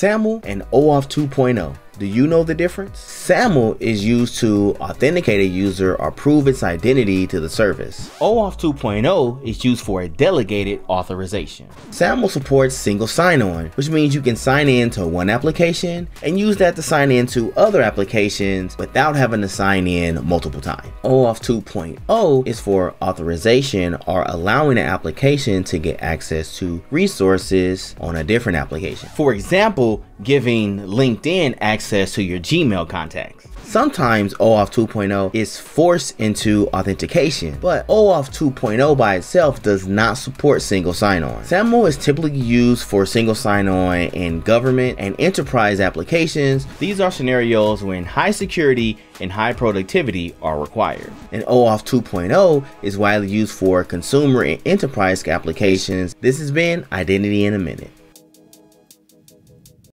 SAML and OAuth 2.0. Do you know the difference? SAML is used to authenticate a user or prove its identity to the service. OAuth 2.0 is used for a delegated authorization. SAML supports single sign-on, which means you can sign in to one application and use that to sign in to other applications without having to sign in multiple times. OAuth 2.0 is for authorization or allowing an application to get access to resources on a different application. For example, giving LinkedIn access to your Gmail contacts. Sometimes OAuth 2.0 is forced into authentication, but OAuth 2.0 by itself does not support single sign-on. SAML is typically used for single sign-on in government and enterprise applications. These are scenarios when high security and high productivity are required. And OAuth 2.0 is widely used for consumer and enterprise applications. This has been Identity in a Minute.